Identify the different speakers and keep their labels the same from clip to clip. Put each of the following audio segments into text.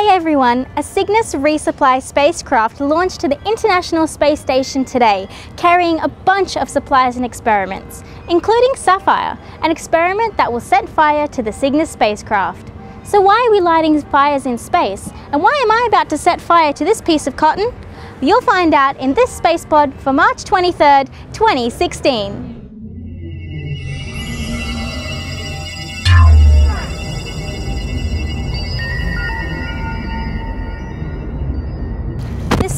Speaker 1: Hey everyone, a Cygnus resupply spacecraft launched to the International Space Station today, carrying a bunch of supplies and experiments, including Saffire, an experiment that will set fire to the Cygnus spacecraft. So why are we lighting fires in space? And why am I about to set fire to this piece of cotton? You'll find out in this space pod for March 23rd, 2016.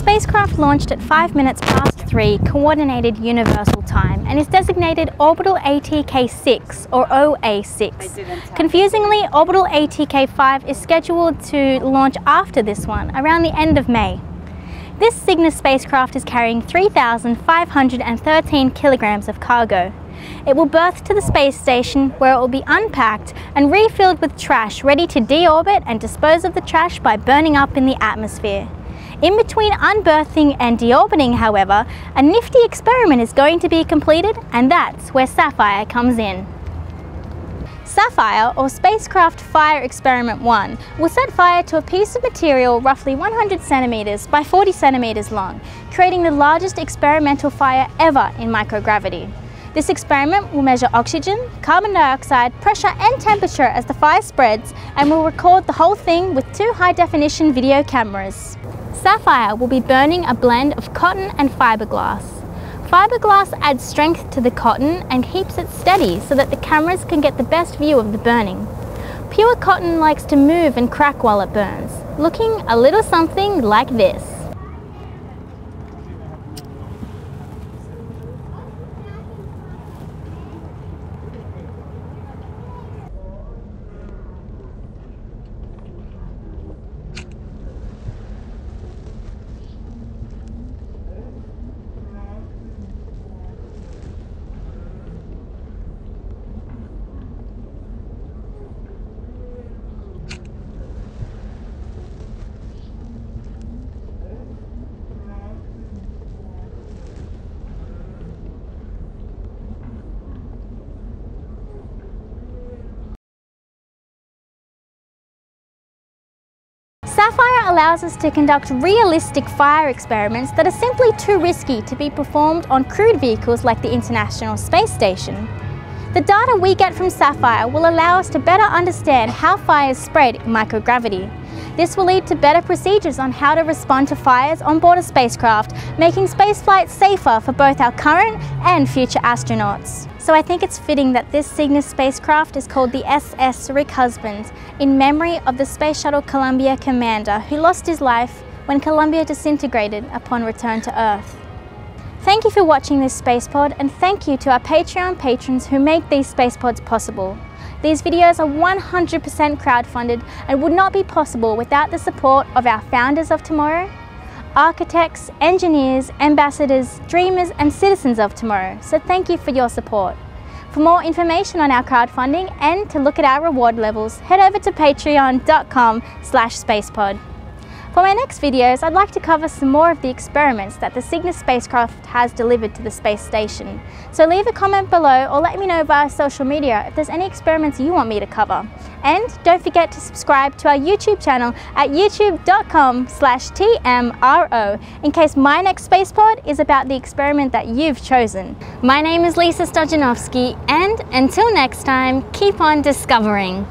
Speaker 1: Spacecraft launched at 5 minutes past 3 Coordinated Universal Time and is designated Orbital ATK-6 or OA-6. Confusingly, Orbital ATK-5 is scheduled to launch after this one, around the end of May. This Cygnus spacecraft is carrying 3,513 kilograms of cargo. It will berth to the space station where it will be unpacked and refilled with trash ready to deorbit and dispose of the trash by burning up in the atmosphere. In between unberthing and deorbiting, however, a nifty experiment is going to be completed and that's where Saffire comes in. Saffire, or Spacecraft Fire Experiment 1, will set fire to a piece of material roughly 100 centimeters by 40 centimeters long, creating the largest experimental fire ever in microgravity. This experiment will measure oxygen, carbon dioxide, pressure and temperature as the fire spreads and will record the whole thing with two high-definition video cameras. Saffire will be burning a blend of cotton and fiberglass. Fiberglass adds strength to the cotton and keeps it steady so that the cameras can get the best view of the burning. Pure cotton likes to move and crack while it burns, looking a little something like this. Saffire allows us to conduct realistic fire experiments that are simply too risky to be performed on crewed vehicles like the International Space Station. The data we get from Saffire will allow us to better understand how fires spread in microgravity. This will lead to better procedures on how to respond to fires on board a spacecraft, making spaceflight safer for both our current and future astronauts. So I think it's fitting that this Cygnus spacecraft is called the SS Rick Husband in memory of the Space Shuttle Columbia commander who lost his life when Columbia disintegrated upon return to Earth. Thank you for watching this space pod and thank you to our Patreon patrons who make these space pods possible. These videos are 100% crowdfunded and would not be possible without the support of our founders of tomorrow, architects, engineers, ambassadors, dreamers and citizens of tomorrow. So thank you for your support. For more information on our crowdfunding and to look at our reward levels, head over to patreon.com slash spacepod. For my next videos, I'd like to cover some more of the experiments that the Cygnus spacecraft has delivered to the space station. So leave a comment below or let me know via social media if there's any experiments you want me to cover. And don't forget to subscribe to our YouTube channel at youtube.com slash TMRO in case my next spacepod is about the experiment that you've chosen. My name is Lisa Stojanovski and until next time, keep on discovering.